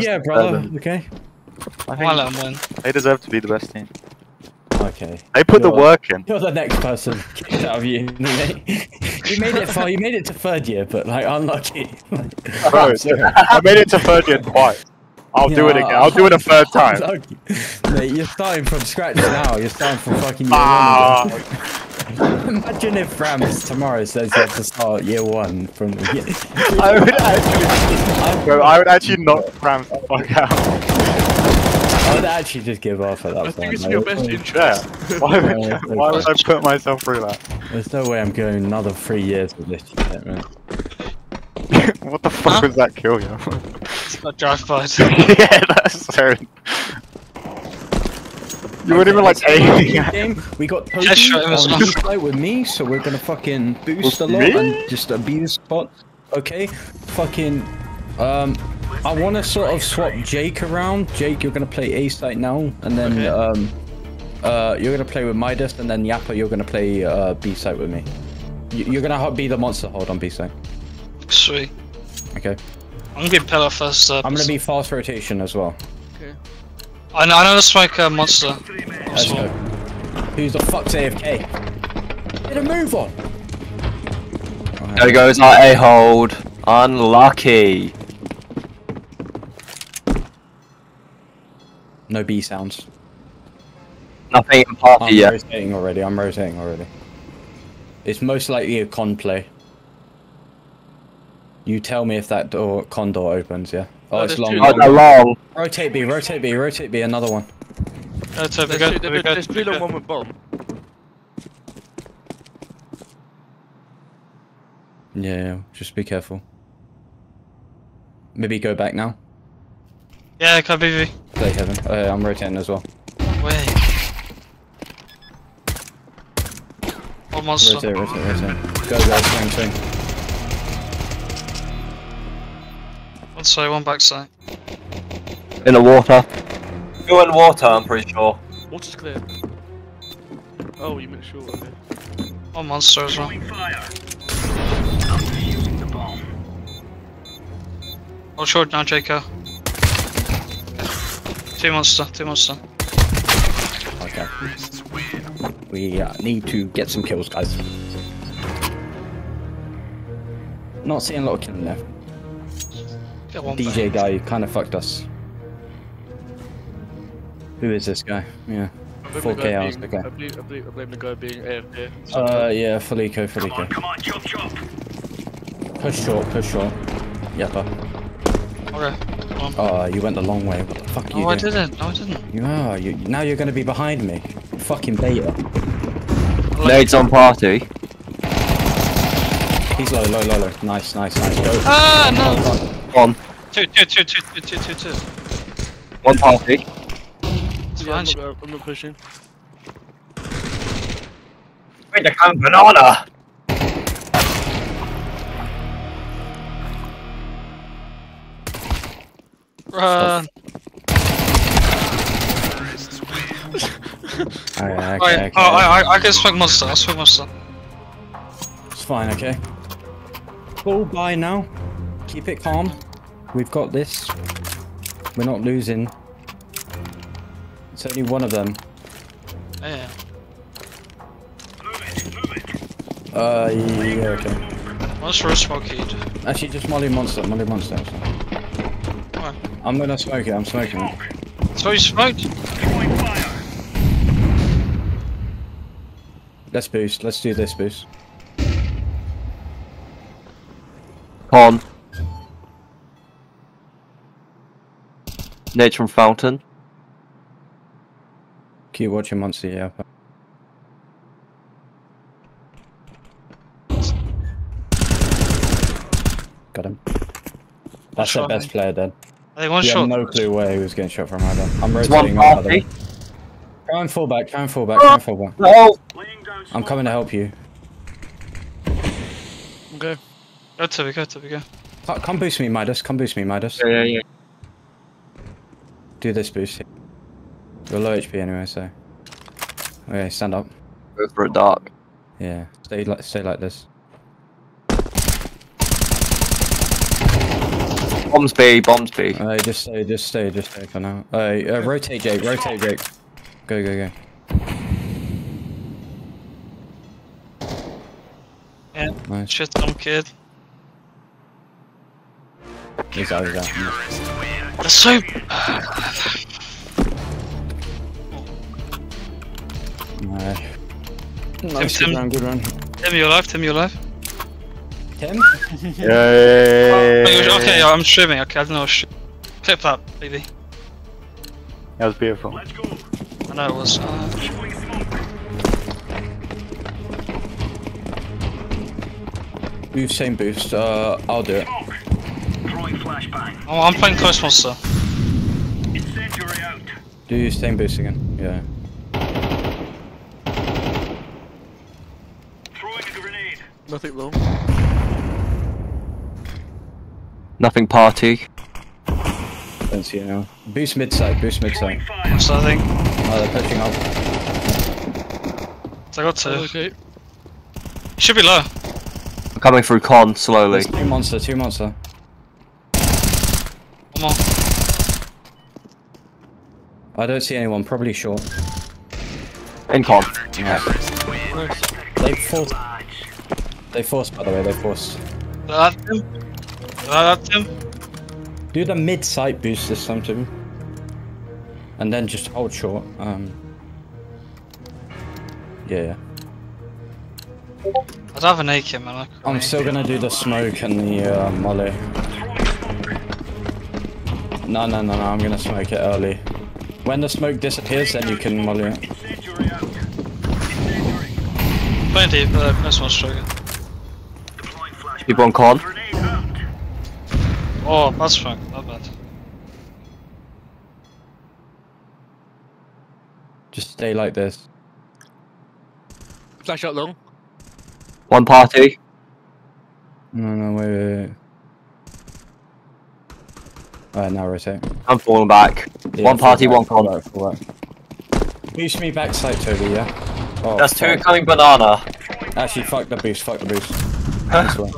best yeah, brother. ever. Okay. I Why let think him win? they deserve to be the best team. Okay. They put the You're- work in. You're the next person kicked out of uni. you made it far. You made it to third year, but like unlucky. Bro, I made it to third year twice. I'll do it again. I'll do it a third time. Mate, you're starting from scratch now. You're starting from fucking Ah, one. Again. Imagine if Rams tomorrow says you have to start year one from. Year... I would actually, bro, I would actually knock Rams the fuck out. I would actually just give up at that I point. think it's mate. your best Yeah. interest. Why would, Yeah, why would I put myself through that? There's no way I'm going another three years with this shit, man. what the fuck Huh? was that kill you? It's not drive by. yeah, that's so. You weren't even like aiming we got Toby Yeah, sure, on enough. this side with me, so we're gonna fucking boost a lot me? and just abuse spot. Okay, fucking. Um, I want to sort of swap Jake around. Jake, you're gonna play A site now, and then Okay. um, uh, you're gonna play with Midas, and then Yappa, you're gonna play uh, B site with me. You- You're gonna be the monster hold on B site. Sweet. Okay. I'm gonna be pillar first. Uh, I'm gonna be fast rotation as well. I know, I know the smoke uh, monster. Let's go. Who's the fuck's AFK? Get a move on. There goes our A hold. Unlucky. No B sounds. Nothing in party I'm yet. rotating already. I'm rotating already. It's most likely a con play. You tell me if that door con door opens. Yeah. Oh, Oh, it's long. two Oh, they're long. Rotate B. Rotate B. Rotate B. Another one. Uh, Toby, There's go, two, Toby, there's, go, there's two long go. one with bomb. Yeah. Just be careful. Maybe go back now. Yeah, go BV. Play heaven. Uh, I'm rotating as well. Wait. What monster? Rotate. Rotate. Rotate. Go. Go. Swing. Swing. One side, one back side. In the water. Go in water, I'm pretty sure. Water's clear. Oh, you meant sure, okay. One monster as well. Oh, short now, Jaco. Two monster, two monster. Okay. We uh, need to get some kills, guys. Not seeing a lot of killing there. Get one DJ guy kind of fucked us. Who is this guy? Yeah. I blame the 4K guy hours, being- okay. I blame, I, blame, I blame the guy being AFK. Uh, yeah, Felico, Felico. Come on, chop, chop. Push short, push short. Yep. uh, Okay. One. Oh, you went the long way. What the fuck are you No, I doing? didn't. No, I didn't. You are. You, now you're gonna be behind me. Fucking beta. Nades on party. He's low, low, low, low. Nice, nice, nice. Go. Ah, no! One. Two, two, two, two, two, two, two, two. One party. Yeah, I'm, fine. not, I'm not pushing. Wait, the can banana. Run. Alright, okay, Alright, okay. oh, I, I, I can smoke monster. I'll smoke monster. It's fine, okay. Full buy now. Keep it calm. We've got this. We're not losing. It's only one of them. Yeah. Uh, yeah, okay. What's for a smoke heat? Actually, just Molly Monster, Molly Monster. Alright. I'm gonna smoke it, I'm smoking it. So you smoked? Let's boost, let's do this boost. Con. Nades from fountain. Keep watching Monster, yeah. Got him. That's the best player dead. I think one We shot. have no clue where he was getting shot from either. I'm rotating up, by the way. party. Try and fall back, try and fall back, try and fall back. No. I'm coming to help you. Okay. Go Toby, go Toby, go. Come boost me, Midas, come boost me, Midas. Yeah, yeah, yeah. Do this boost. You're low HP anyway, so. Okay, stand up. Go for it dark. Yeah, stay like stay like this. Bombs B, bombs B. Uh, just stay, just stay, just stay for now. Uh, uh, rotate Jake, rotate Jake. Go, go, go. Yeah. Nice. Shit, some kid. He's out, he's out. That's so. Nice. Nice, Tim. good run, good run. Tim, you alive? Tim, you alive? Tim? Yay! Oh, you're- okay, yeah, I'm streaming. Okay, I don't know. Sh- Clip that, baby. That was beautiful. I know it was. Uh, Boost, same boost. Uh, I'll do it. Oh, I'm playing Close Monster. Do you same boost again. Yeah. Throwing a grenade. Nothing low. Nothing party. Don't see it now. Boost mid side, boost mid side. So I think. Oh, they're pushing up. So I got two. Okay. Should be low. I'm coming through con slowly. There's two monster, two monster. One more. I don't see anyone, probably short. In con. Yeah. They forced. They forced, by the way, they forced. That Tim. That Tim. Do the mid side boost this time too. And then just hold short. Um. Yeah. I'd have an AK, man. I could I'm still gonna do the smoke and the uh, molly. No, no, no, no, I'm gonna smoke it early. When the smoke disappears, then you can molly it. Playing deep, uh, Close Monster again. People on con. Oh, that's fine. Not bad. Just stay like this. Flash out long. One party. No, no, wait, wait, wait. Alright, now rotate. I'm falling back. Yeah, one party, back, one full con. back, full back. Boost me backside, Toby, yeah? Oh, That's two fuck. coming banana. Actually, fuck the boost, fuck the boost. this way.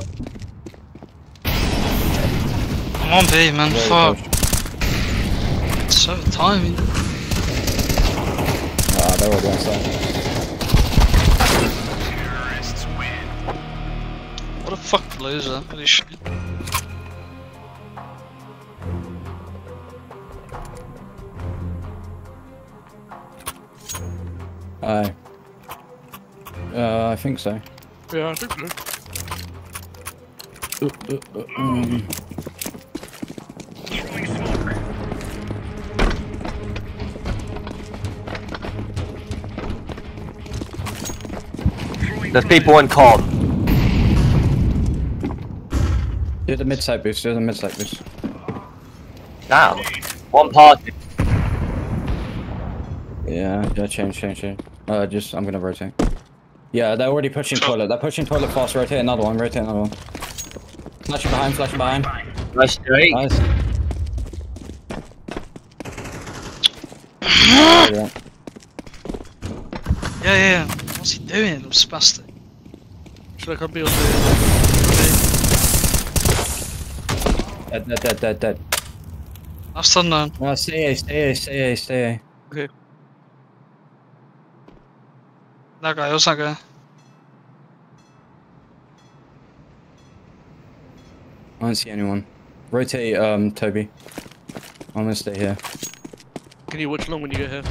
I'm on B, man. Very Fuck. close. It's so timing. Ah, they're all going side. What a fucking loser. Holy shit. Aye. Uh, I think so. Yeah, I think so. Uh, uh, uh, um, There's people in con. do the mid side boost, do the mid side boost. Now, One party. Yeah, yeah, change, change, change. Uh, just, I'm gonna rotate. Yeah, they're already pushing toilet. They're pushing toilet fast. Rotate another one, rotate another one. Flashing behind, flashing behind. Nice straight. Nice. Yeah. Yeah, yeah, yeah. What's he doing? I'm spastic. Should I come be on the... Dead, dead, dead, dead, dead. I've stunned down. No, stay A, stay A, stay A, stay A. Okay. That guy, what's that guy? I don't see anyone. Rotate, um, Toby. I'm gonna stay here. Can you watch long when you get here?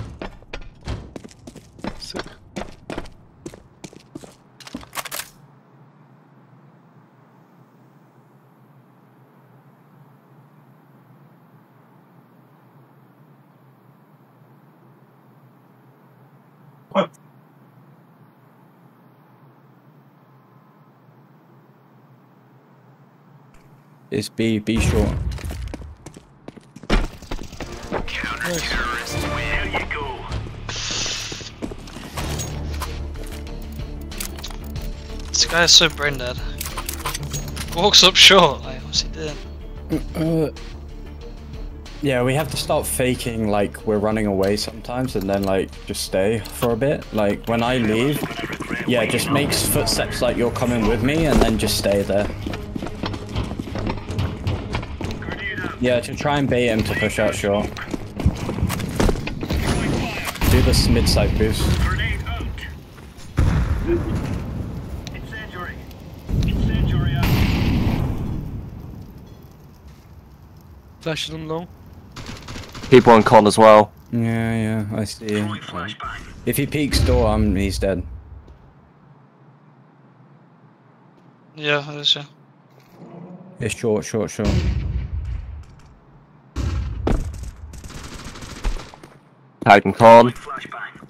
It's B, B short. This guy is so brain dead. Walks up short. Like, what's he doing? Uh, yeah, we have to start faking like we're running away sometimes and then like just stay for a bit. Like when I leave, yeah, just makes footsteps like you're coming with me and then just stay there. Yeah, to try and bait him to push out short. Do this mid side boost. Grenade out. Incendiary. Incendiary out. Flashes on long. People on con as well. Yeah, yeah, I see. Throwing. If he peeks door, I'm, he's dead. Yeah, that is yeah. It's short, short, short. Tagged in con. Flashbang.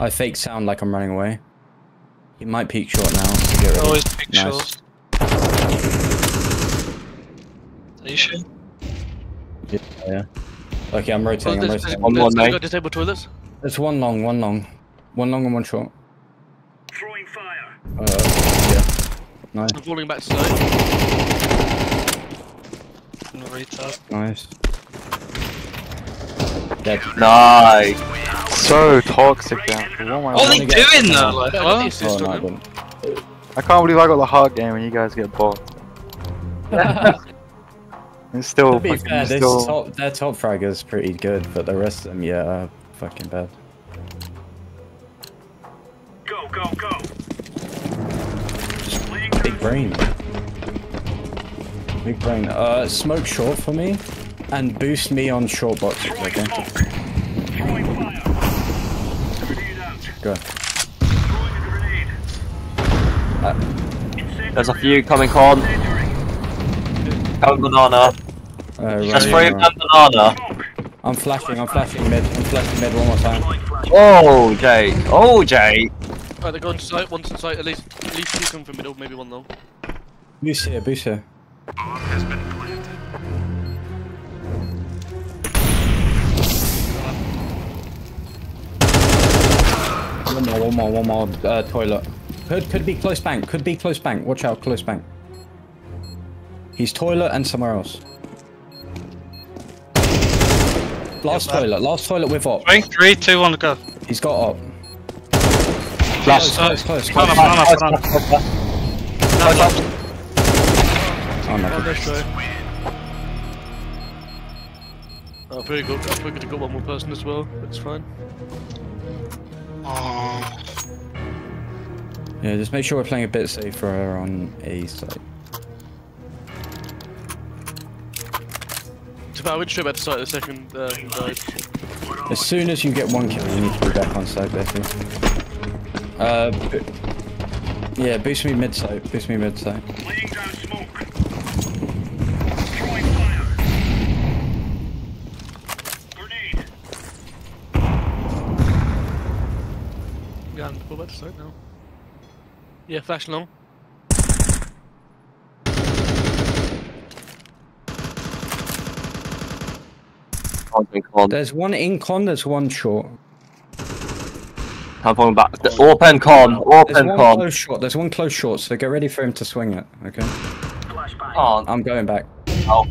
I fake sound like I'm running away. He might peek short now. To get ready. Always big Nice. shots. Are you sure? Yeah, yeah. Okay, I'm Oh, rotating. I'm rotating. One more, there's, mate. got disabled toilets. There's one long, one long, one long and one short. Throwing fire. Uh, yeah. Nice, I'm falling back to side. I'm gonna retard. nice. Dead. Nice. So toxic down. What am I What are they doing though? Like, Better what? than the assist Oh, no, I I can't believe I got the hard game and you guys get bought. It's still To be fucking fair, this still. top, their top frag is pretty good, but the rest of them, yeah, are fucking bad. Go, go, go. Big brain. Big brain. Uh, smoke short for me, and boost me on short boxes, okay? smoke. Fire. Go. Throwing. Uh, There's a few coming con. Incendiary. Coming banana. Uh, There's right, three of right. them banana. I'm flashing, I'm flashing mid, I'm flashing mid one more time. Throwing flash. Oh, Jay. Oh, Jay. Right, they're going to site. One's in site. At least, at least two come from middle. Maybe one long. Boost here, boost here. One more, one more, one more, uh, toilet. Could, could be close bank, could be close bank. Watch out, close bank. He's toilet and somewhere else. Last Yeah, toilet, last toilet with op. Three, three, two, one to go. He's got op. Flash. Close, close, close, Banana, close. banana, banana. Oh, no. Oh, nice try. Oh, very good. I think we got one more person as well. That's fine. Oh, Yeah, just make sure we're playing a bit safer on A side. So I went straight back to site the second uh, he died. As soon as you get one kill, you need to be back on side, basically. Uh, yeah, boost me mid side, boost me mid side. Yeah, I'm go back to site now. Yeah, flash long. Con, con. There's one in con, there's one short. I'm falling back. The Open con. There's one con. close short, there's one close short, so get ready for him to swing it, okay? Flashbang. On. I'm going back.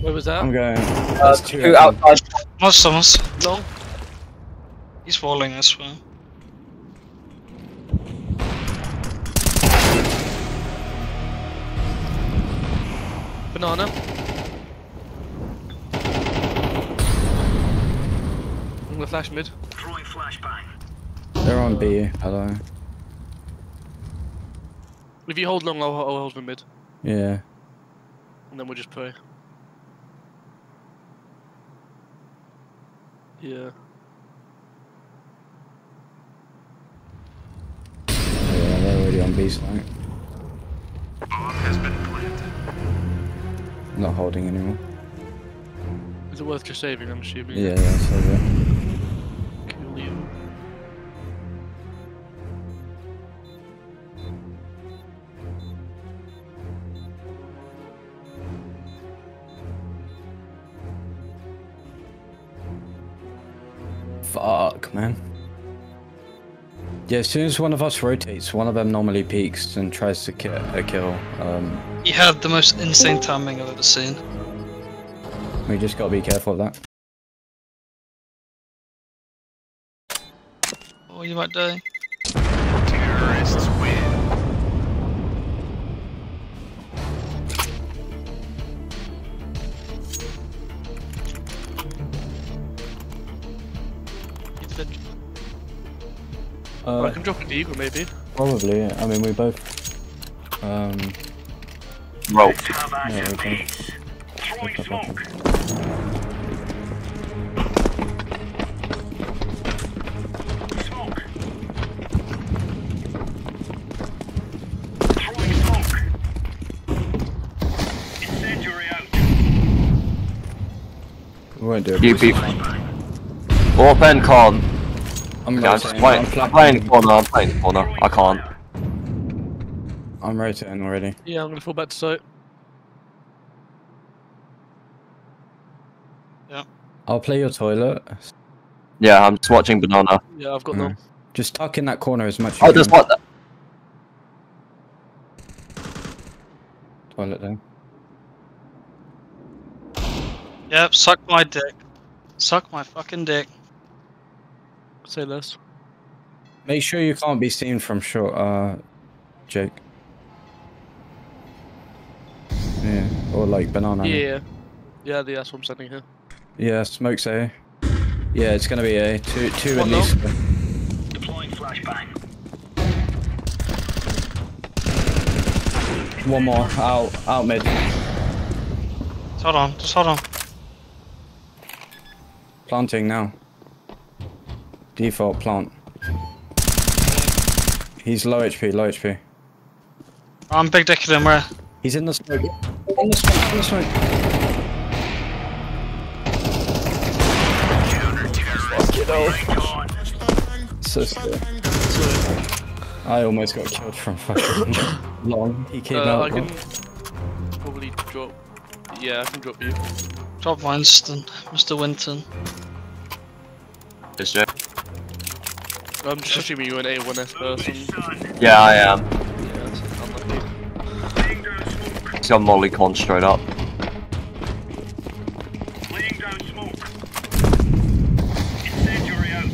Where was that? I'm going. Uh, two, two outside. most of us. Long. He's falling as way. Banana. I'm gonna flash mid. Throwing flashbang. They're on B, hello. If you hold long, I'll, I'll hold them mid. Yeah. And then we'll just pray. Yeah. Yeah, they're already on B side. Bomb has been planted. Not holding anymore. Is it worth just saving, I'm assuming? Yeah, yeah, so yeah. Yeah, as soon as one of us rotates, one of them normally peeks and tries to ki- a kill. Um, He had the most insane timing I've ever seen. we just gotta be careful of that. Oh, you might die. I Uh, can drop a deagle maybe. probably. I mean, we both. Um, Rope. Have eyes Yeah, in okay. peace. Throwing Okay, okay. smoke. Smoke. Throwing smoke. Incendiary out. we won't do it. You people. Open con. I'm Yeah, I'm just playing. I'm, I'm playing corner. I'm playing corner. I can't. I'm rotating already. Yeah, I'm gonna fall back to site. I'll play your toilet. Yeah, I'm just watching banana. Yeah, I've got mm. No. no. Just tuck in that corner as much as Oh, you just can. what? The? Toilet then. Yep, suck my dick. Suck my fucking dick. Say less. Make sure you can't be seen from short, uh, Jake. Yeah, or like banana. Yeah. Yeah, the- that's what I'm sending here. Yeah, smokes A. Yeah, it's gonna be A. Two, two at What now? least. Deploying flashbang. One more. Out, out mid. Just hold on, just hold on. Planting now. Default plant. He's low HP, low HP. I'm big dicking him where? He's in the smoke. In the smoke, in the smoke. So scared. I almost got killed from fucking long. He came Uh, out. I can probably drop. Yeah, I can drop you. Drop Winston, Mr. Winton. Is it? I'm just assuming you're an A1S person. Yeah, I am. Yeah, that's unlucky. Laying down smoke. He's got Molly con straight up. Laying down smoke. Incendiary out.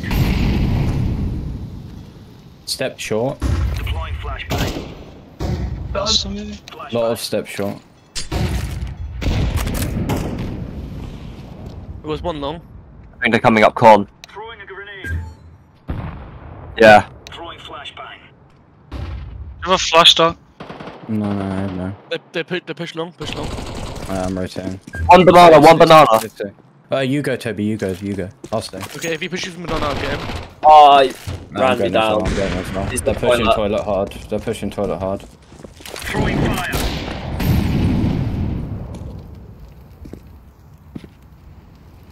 Step short. Deploying flashbang. That's the movie. Flashbang. Lot of step short. There was one long. I think they're coming up con. Throwing a grenade. Yeah. Throwing flashbang. You have a flash dog? No, no, no. They they push they push long, push long. I am rotating. One banana, one banana. Uh, you go, Toby. You go. You go. I'll stay. Okay, if he pushes from banana, I'll get him. Oh, No, ran me going as well, down. I'm going as well. They're the pushing toilet. toilet hard. They're pushing toilet hard. Throwing fire.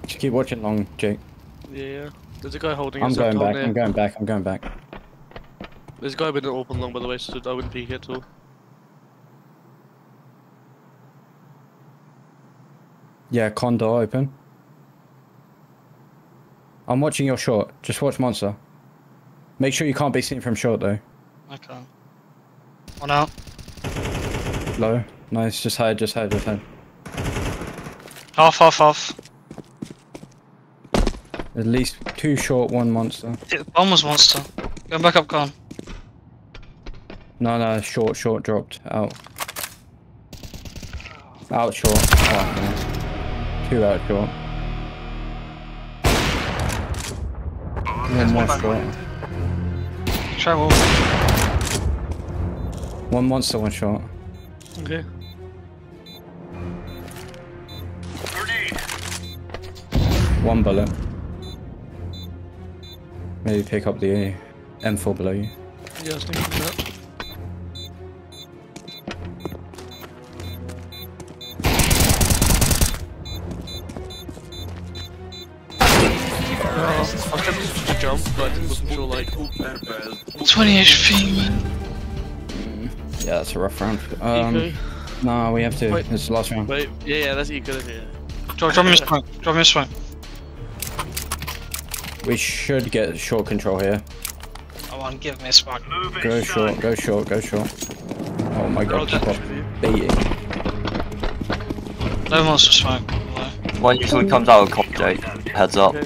Just keep watching long, Jake. Yeah, yeah. There's a guy holding I'm going back. I'm going back. I'm going back. There's a guy with an open long, by the way, so I wouldn't peek at all. Yeah, con door open. I'm watching your short. Just watch monster. Make sure you can't be seen from short though. I can't. One out. Low. Nice. Just hide. Just hide. Just hide. Half, half, half. At least two short, one monster. Hit the bomb was monster. Going back up, gone. No, no, short, short dropped out. Out short. Oh, no. Two out short. One more short. Try wolf. One monster, one short. Okay. One bullet. Maybe pick up the M4 below you. Yeah, I was thinking that. I was tempted to jump, but I wasn't sure, like, 20 HP, man. Yeah, that's a rough round. Um, no, we have to. Wait. It's the last round. Wait, yeah, yeah, that's eco, yeah. Drop, drop me a smoke. Drop me a smoke. We should get short control here. Come on, give me a smoke. Move. Go son. short, go short, go short. Oh my I'll god, just keep push off with you. beating. No monster smoke. No. One usually comes out of cop, Jake. Heads up. Okay.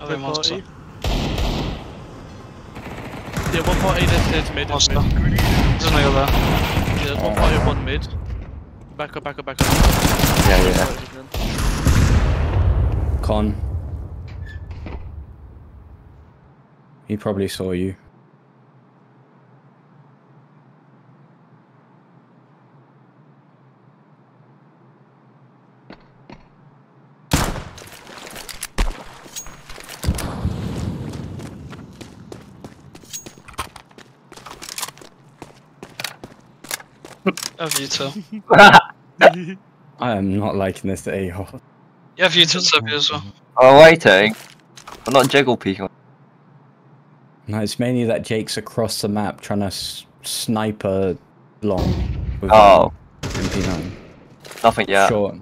Other Third monster. party. Yeah, one party, there's, there's mid, there's Monster. mid. There's no other. Yeah, there's one party, one mid. Back up, back up, back up. Yeah, yeah. Con. He probably saw you. I have you too. I am not liking this a hole. You have you too, Toby, as well. I'm waiting. I'm not jiggle peeking. No, it's mainly that Jake's across the map trying to s- sniper long. With Oh, MP9. nothing yet. Short.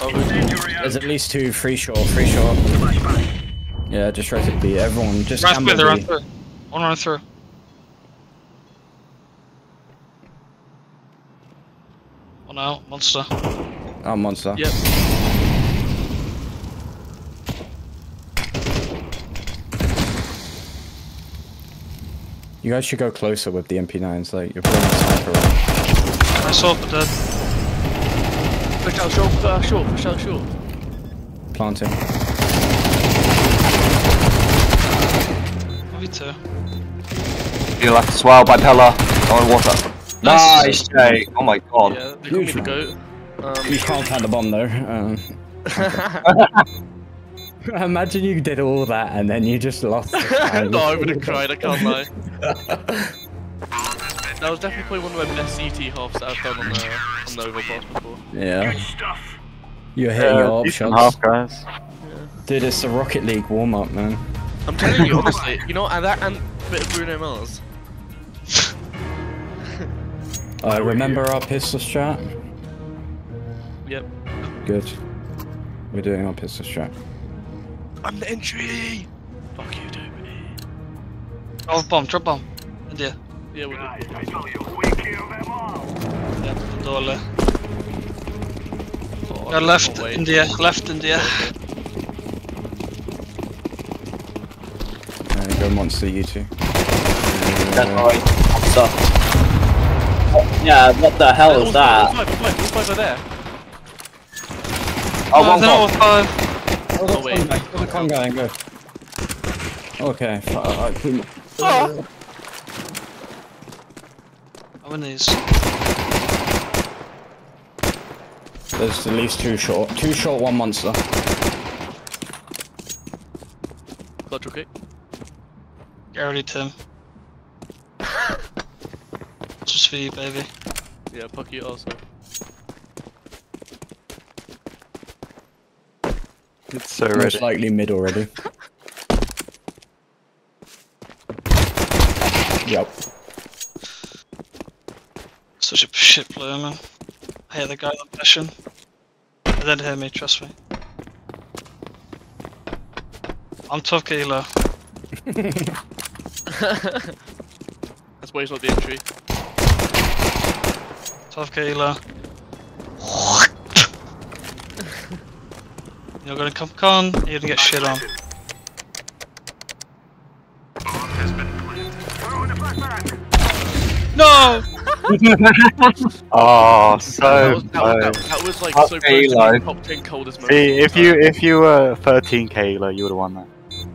There's at least two free short, free short. Yeah, just rotate B. Everyone, just Run camber through, run through. One run through. One out, monster. Oh, monster. Yep. You guys should go closer with the MP9s. Like you're putting a sniper. Around. Nice up, dead. Push out short, push out short, push out short. Planting. Me too. You're left swell by Pella. On water. Nice, Jake. Oh my god. Yeah, they call me the goat. Um, You can't plant the bomb though. Um, imagine you did all that and then you just lost. no, I would have cried, I can't lie. That was definitely probably one of my best CT halves that I've done on the, on the overpass before. Yeah, Good stuff. you're hitting your Uh, op decent shots. half, guys. Dude, it's a Rocket League warm up, man. I'm telling you, honestly, you know, and that and bit of Bruno Mars. Uh, remember our pistol strat? Yep. Good. We're doing our pistol strat. I'm the entry! Fuck you, Toby. Oh, bomb, drop bomb. India. Yeah, we'll do. Guys, I tell you, we kill them all. Yeah, dålig. Oh, Yeah, left, wait. India, left, India. Uh, go monster, you two. That's alright. So, yeah, what the hell All is that? All five, all five, all five are there. Oh, one they're more. all five. Oh, oh wait. Con guy, kill the con guy and go. Okay, fuck. I win these. There's at least two short. Two short, one monster. Clutch, okay. Get ready, Tim. Just for you, baby. Yeah, fuck you also. It's so Most ready. likely mid already. yep. Such a shit player, man. I hate the guy on mission. They didn't hear me, trust me. I'm tough kilo. That's why he's not the entry. Tough kilo. You're gonna come con, you're gonna get shit on. Throw in the flashbang. No! Oh, That so was, that, was, that, close. that was like Top so close Halo. the top 10 coldest moments. See, if you if you were 13 Kayla, you would have won that.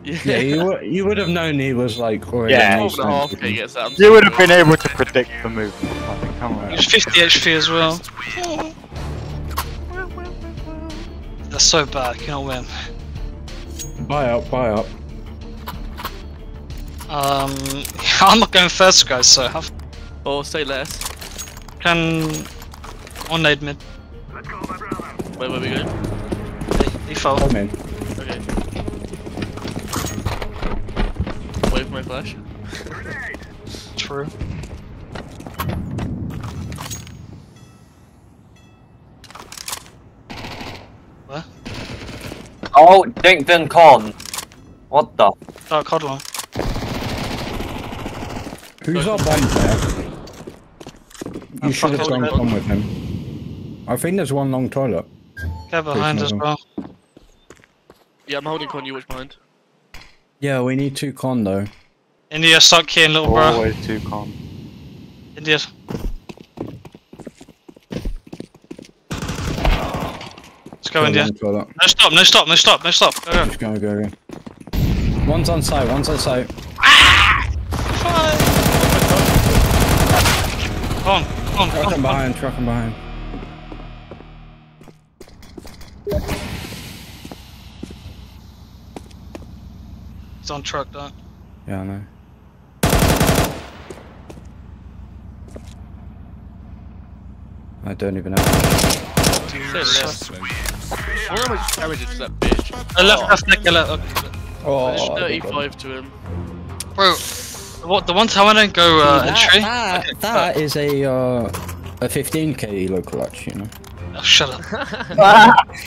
Yeah, Yeah, you would, you would have known he was like already. Yeah. on 12 and a half stage. K gets that. I'm You would have been able to predict the movement. Like, come on. He's 50 HP as well. That's so bad, you cannot win. Buy up, buy up. Um, I'm not going first, guys, so have Or say less. can one nade mid. Let's go, my brother. Where were we going? Hey, Default. Come in. Okay. Wait for my flash. True. Oh, Dink Din Con. What the? Uh, oh, COD one. Who's our bomb player? Uh, you should have gone I'll on with him. I think there's one long toilet. Get behind as Reasonable. well. Yeah, I'm holding con, you watch behind. Yeah, we need two con though. India, start keying, little bro. Always too con. India. Let's go, India. One. No stop, no stop, no stop, no stop. Go, go. Just go, go, go. One's on site, one's on site. Come on, come on, Truck come him on. behind, truck him behind. He's on truck, don't. Yeah, I know. I don't even know. Say left. I wonder how much damage it to that bitch. Uh, left, left, left, left. Okay. Oh, There's 35 to him. Bro, what the one time I don't go uh, that, entry? that, Okay, that is a uh, a 15k local clutch, you know. Oh, shut up.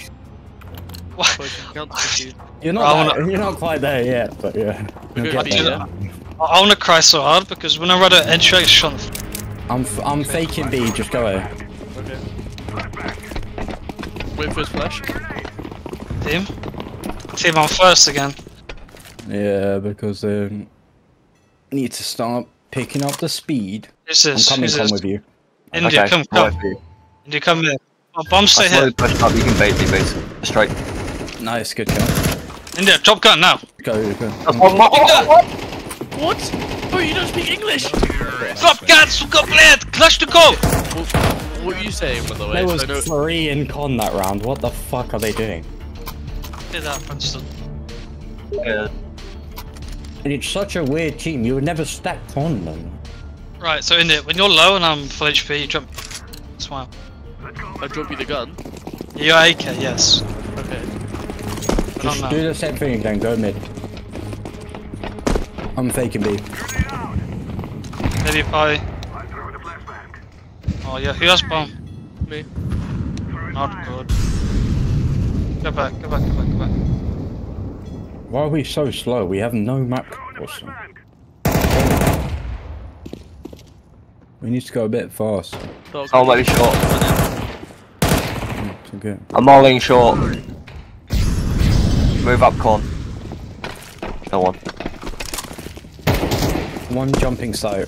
What? Fucking count to you. You're not wanna- you're not quite there yet, but yeah. You'll Okay, get I there. I, I wanna cry so hard because when I read an entry, I shot. I'm f- I'm faking B. Just go ahead. Okay. Wait for his flash. Team. Team, I'm first again. Yeah, because they need to start picking up the speed. Who's I'm coming, Who's come this? with you. India, okay, come, I'll come. you. India, come here. Oh, bomb I stay slowly here. push up, you can bait me, base. Straight. Nice, good kill. India, drop gun now. Go, go. What? Oh, you don't speak English! Drop guns, got blade, clash the go. What, what are you saying, by the way? There was I know- three in con that round. What the fuck are they doing? Did that, Princeton. Yeah. And it's such a weird team. You would never stack con them. Right, so India, when you're low and I'm full HP, you jump. Smile. I drop you the gun. You're AK, yes. Okay. I Just do the same thing again. Go mid. I'm faking B. Maybe by. I threw the flashbang. Oh yeah, who has bomb? Me. Not good. Go back, go back, go back, go back. Why are we so slow? We have no map. control. We need to go a bit fast. Dog. I'll let you short. to get. I'm mauling short. Move up, con. No one. One jumping site.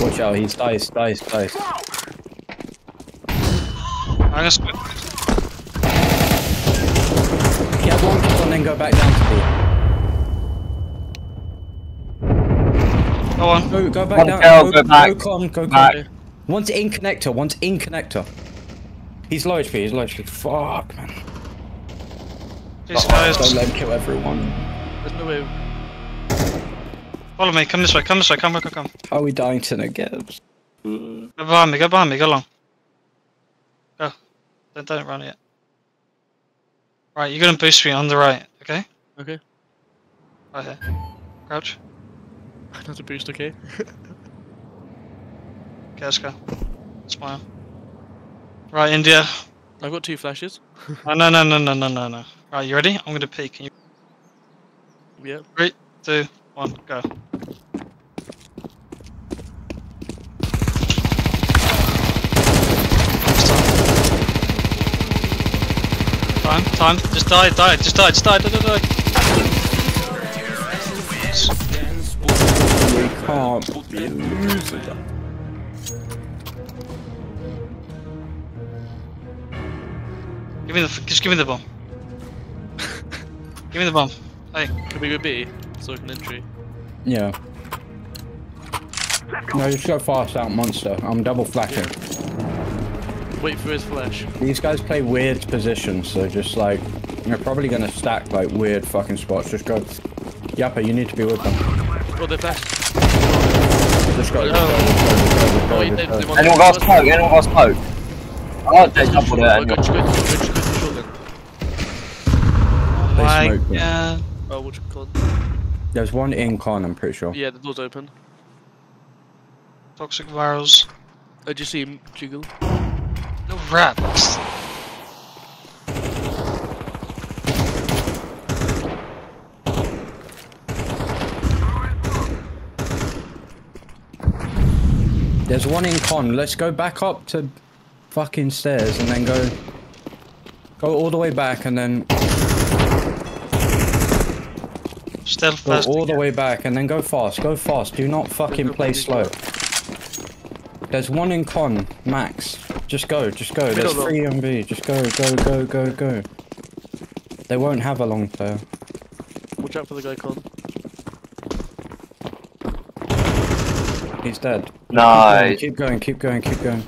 Watch out, he's dice, dice, dice. I'm gonna split. Get one kill and then go back down to Go on. Go, go back One down. kill, go, go back. Go con, go con. Back. One's in connector, one's in connector. He's low HP, he's low HP. Fuck, man. These guys. Don't let him kill everyone. There's no way. Follow me, come this way, come this way, come, come, come, come. How are we dying to again? Go behind me, go behind me, go along. Go. Don't, don't run yet. Right, you're gonna boost me on the right, okay? Okay. Right here. Crouch. Not a boost, okay? Okay, let's go. Smile. Right, India. I've got two flashes. Oh, no, no, no, no, no, no, no. Right, you ready? I'm gonna peek. Can you? Yep. Three, two, one, go. Time, time, just die, die, just die, just die, die, die, die. We can't be losing. Give me the, just give me the bomb. give me the bomb. Hey, Can we go B? So I can entry. Yeah. No, just go fast out, monster. I'm double flashing. Wait for his flash. These guys play weird positions, so just like you're probably gonna stack like weird fucking spots. Just go. Yappa, you need to be with them. Oh, they're flash. Just go. Oh, they, they Anyone got smoke? Anyone got smoke? Oh, they doubled it. Oh, anyway. go, go. They. Oh, go. There's one in con, I'm pretty sure. Yeah, the door's open. Toxic virals. Uh, I just see him jiggle. No rats. There's one in con. Let's go back up to fucking stairs and then go go all the way back and then Stealth go fast. all the way back and then go fast. Go fast. Do not fucking play slow. There's one in con, max. Just go, just go. There's three on B. Just go, go, go, go, go. They won't have a long player. Watch out for the guy con. He's dead. Nice. Keep going, keep going, keep going.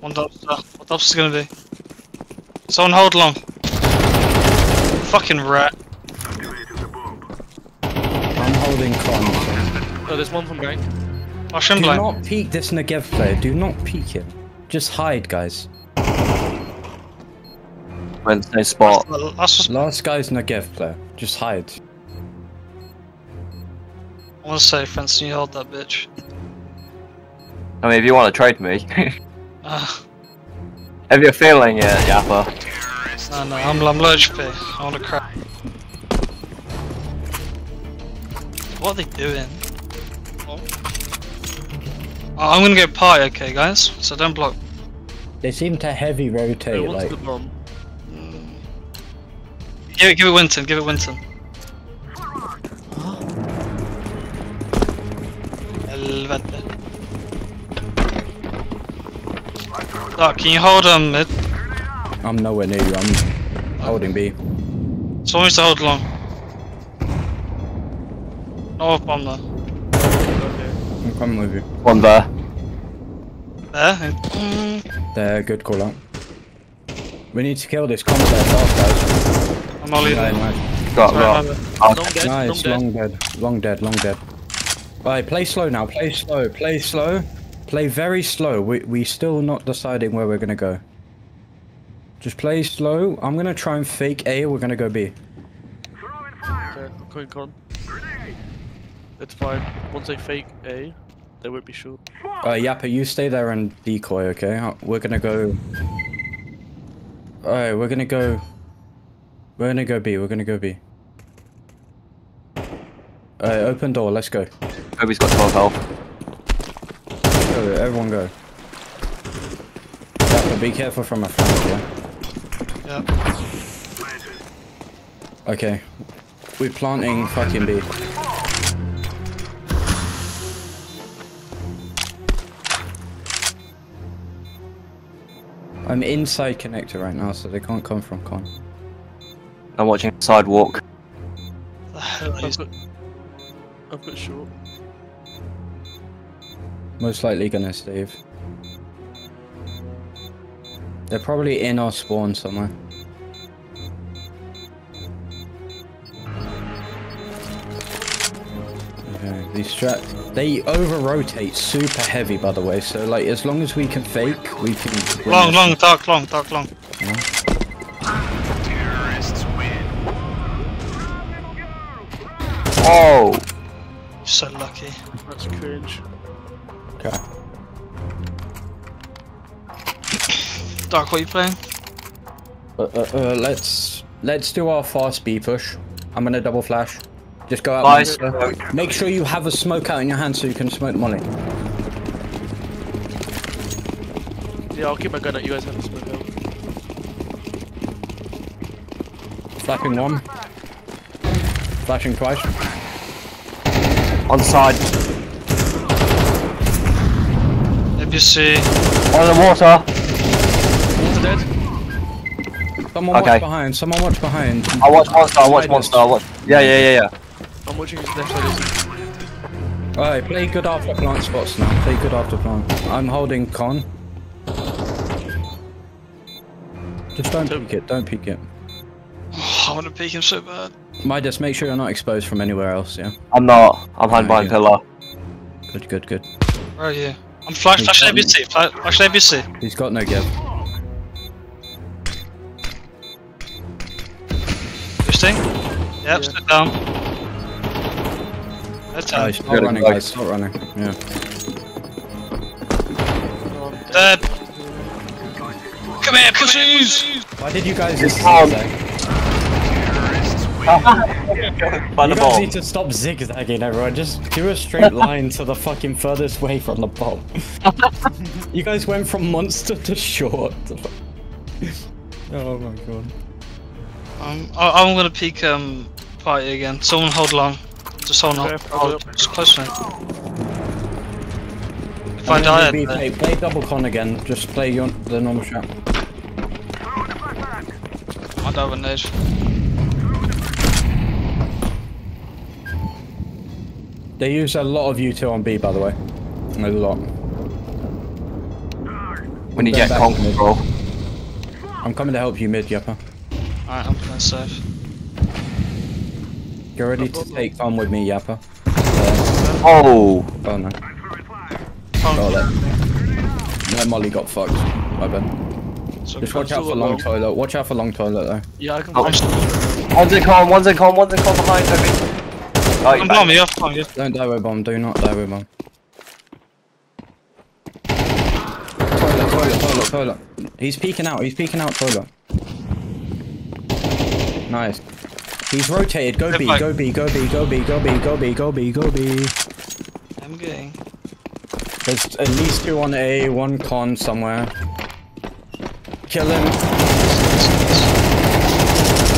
One dumpster. Uh, what dumpster's gonna be? Someone hold long. Fucking rat. I'm con. Oh, there's one from bank. Flash him Do blind. not peek this Negev player. Do not peek him. Just hide, guys. Wednesday spot. That's what's Last guy's Negev player. Just hide. I wanna say, Fence, you hold that bitch. I mean, if you want to trade me, Uh, if you're feeling it, Yappa. no, no, I'm, I'm low HP. I wanna crack. What are they doing? Oh. Oh, I'm gonna go pie, okay, guys? So don't block. They seem to heavy Hey, rotate, what's like. the bomb? Give it, give it Winton, give it Winton. Helvete. Doc, can you hold um mid? I'm nowhere near you. I'm holding B. Someone needs to hold long. No off bomb there. Okay. I'm coming with you. One there. There? Mm, There, good call out. We need to kill this concept fast, guys. I'm all Nice, leaving. nice. Got Sorry, got. my. Oh, Long dead, Nice, long long dead. dead, long dead, long dead. Alright, play slow now, play slow, play slow. Play very slow. We we still not deciding where we're gonna go. Just play slow. I'm gonna try and fake A, we're gonna go B. Okay, I'm going con. It's fine. Once they fake A, they won't be sure. Uh Yappa, you stay there and decoy, okay? Uh, We're gonna go Alright, we're gonna go We're gonna go B, we're gonna go B. Alright, open door, let's go. Kobe's got 12 health. Go, everyone go. Yappa, be careful from a flank, yeah? Yeah. Okay. We're planting fucking B. I'm inside connector right now, so they can't come from con. I'm watching sidewalk. The hell I've is got, I've got short. Most likely gonna save. They're probably in our spawn somewhere. These straps, they over rotate super heavy by the way, so like as long as we can fake, we can win long, this. long, dark, long, dark, long. Oh! You're so lucky. That's cringe. Okay. Dark, what are you playing? Uh, uh, uh, let's let's do our fast B push. I'm gonna double flash. Just go out. Nice. monster. Make sure you have a smoke out in your hand so you can smoke molly. Yeah, I'll keep my gun at you guys have a smoke out. Flashing one. Flashing twice. On side. ABC. On the water. Water dead. Someone Okay. watch behind. Someone watch behind. I watch monster, I watch Slide monster, I watch. Yeah, yeah, yeah, yeah. I'm watching his left side. Alright, play good after plant spots now. Play good after plant. I'm holding con. Just don't peek it. Don't peek it. I want to peek him so bad. Midas, make sure you're not exposed from anywhere else. Yeah. I'm not. I'm hiding behind Okay. pillar. Good. Good. Good. Where are you? I'm flash, flash ABC, flash, flash ABC. He's got no give. Boosting? Yep, sit down. That's Oh, it. stop running, guys. Stop running. Yeah. I'm Dead. dead. Come here, pussies! Why did you guys It's zigzag? By You the guys ball. need to stop zigzagging, everyone. Just do a straight line to the fucking furthest way from the bomb. you guys went from monster to short. oh my god. Um, I, I'm gonna peek um party again. Someone hold long. Just hold on. Okay, I'll Hold, do it. just close to me. If I I'm die, gonna be- play, play double con again. Just play your, the normal shot. I die with nade. They use a lot of U2 on B, by the way. A lot. We need Go to get back con to mid. control. I'm coming to help you mid, Yappa. Alright, I'm playing safe. Get ready to take on with me, Yappa. Uh, oh. oh! Oh no. Con- Oh, that. No, Molly got fucked. My bad. so Just watch out for long long. toilet. Watch out for long toilet though. Yeah, I can Oh. flash. One's in con, one's in con, one's in con behind, Toby. Oh, I'm you bomb, you off bomb, you Don't die with bomb. Do not die with bomb. Toilet, toilet, toilet, toilet. He's peeking out. He's peeking out. Toilet. Nice. He's rotated. Go B. Go B. Go B. Go B. Go B. Go B. Go B. Go B. I'm getting. There's at least two on A. One con somewhere. Kill him.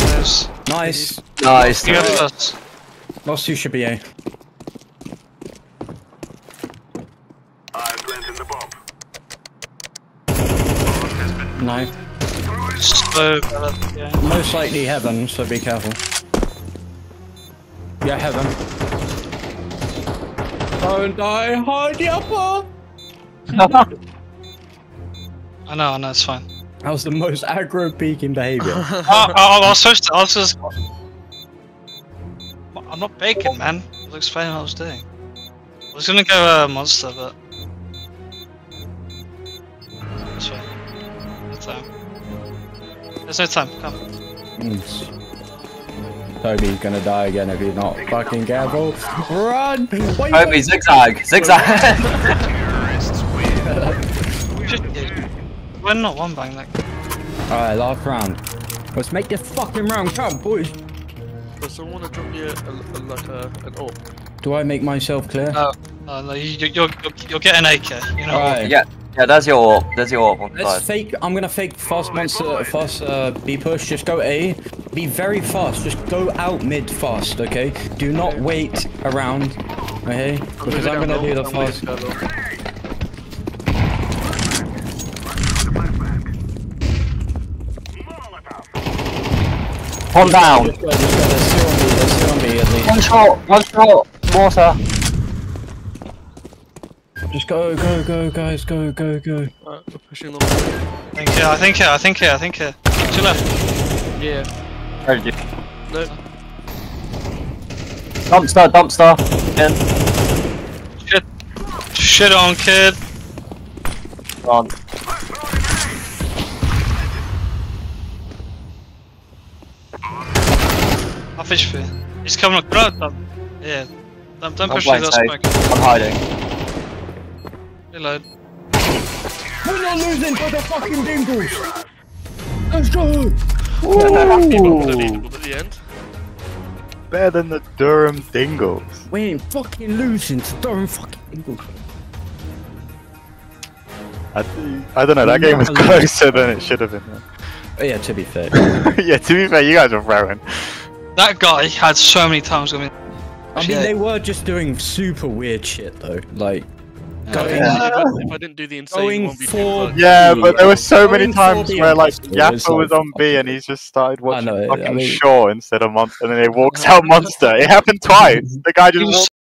There's. Nice. Nice. You have us. Last two should be A. I've planted the bomb. Nice. So bad at the game. Most likely heaven, so be careful. Yeah, heaven. Don't die hard, yappa! I know, I know, it's fine. That was the most aggro peaking behavior. oh, oh, I was supposed to. I was just. I'm not baking, man. I was explaining what I was doing. I was gonna go uh, monster, but. That's fine. No time. There's no time. Come. Mm. Toby's gonna die again if he's not fucking careful. Run! Wait, Toby, zigzag, zigzag. We're not one bang that. Alright, last round. Let's make this fucking round count, boys. Does someone want to drop me a, a, a like a an op? Do I make myself clear? No, no, no. You, you, you're, you're, you're getting AK. You know. Alright. yeah, yeah, there's your orb, there's your orb on Let's side. fake. I'm gonna fake fast monster, fast uh, B push. Just go A. Be very fast. Just go out mid fast. Okay. Do not wait around. Okay. Because I'm gonna do the fast. One down. Just go. Just go. There's two on B. There's two on B at One least. shot, one shot. Mortar. Just go. Go. Go, guys. Go. Go. Go. Alright, we're pushing long. I think here. I think here. I think here. I think here. To left. Yeah. Heard you. No. Dumpster, dumpster. In. Shit. Shit on, kid. On. I'll fish for you. He's coming up. Um, Come. Yeah. Don't, don't I'm push through playing that smoke. I'm hiding. Reload. We're not losing to the fucking dingles. Let's go. Unbelievable at the end. Better than the Durham Dingles. We ain't fucking losing to Durham fucking dingles. I, I don't know, that game was closer than it should have been. Oh, yeah. To be fair. yeah, to be fair, you guys are throwing. That guy had so many times. I mean, I mean, they were just doing super weird shit though. Like going, If, I, if I didn't do the insane going one v for Yeah, but there were so many Going for times the where like imposter Yappa was on B and he's just started watching know, I fucking mean- Shaw instead of Monster, and then he walks out Monster. It happened twice. The guy he just was walked